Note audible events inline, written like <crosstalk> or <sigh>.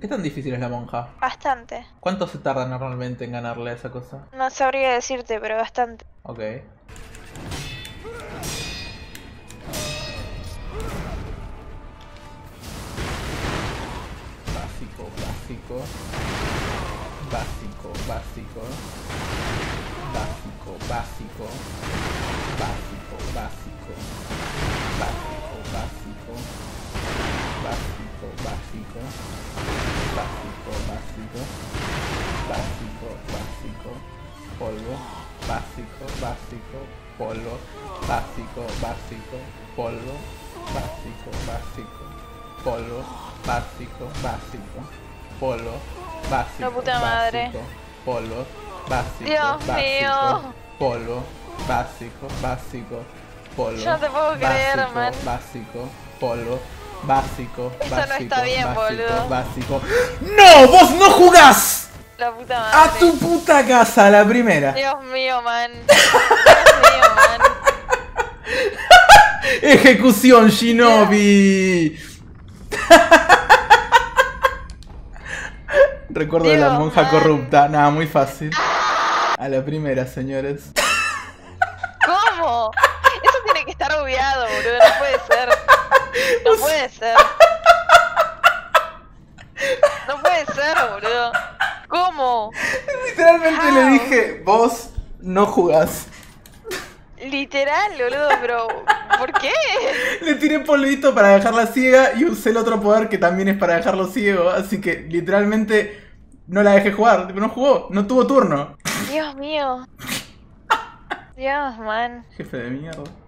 ¿Qué tan difícil es la monja? Bastante. ¿Cuánto se tarda normalmente en ganarle a esa cosa? No sabría decirte, pero bastante. Ok. Básico, básico. Básico, básico. Básico, básico. Básico, básico. Básico, básico. Básico, básico. Básico. Polvo. Básico, básico. Polvo. Básico, básico. Polvo. Básico, básico. Polvo. Básico, básico. Polvo. Básico. La puta madre. básico, Polvo. Básico. Básico. Polvo. Básico, básico. Polvo. Básico. Básico. Polvo. Básico. Eso no básico, está bien, básico, boludo. Básico. ¡No! ¡Vos no jugás! La puta madre. ¡A tu puta casa, la primera! Dios mío, man. <laughs> Dios mío, man. ¡Ejecución, Shinobi! <laughs> Recuerdo de la Dios, monja man. corrupta. Nada, muy fácil. A la primera, señores. ¿Cómo? Eso tiene que estar obviado, boludo. No puede ser. No puede ser. No puede ser, boludo. ¿Cómo? Literalmente le dije, vos no jugás. Literal, boludo, pero ¿por qué? Le tiré polvito para dejarla ciega y usé el otro poder que también es para dejarlo ciego. Así que literalmente no la dejé jugar. No jugó, no tuvo turno. Dios mío. Dios, man. Jefe de mierda.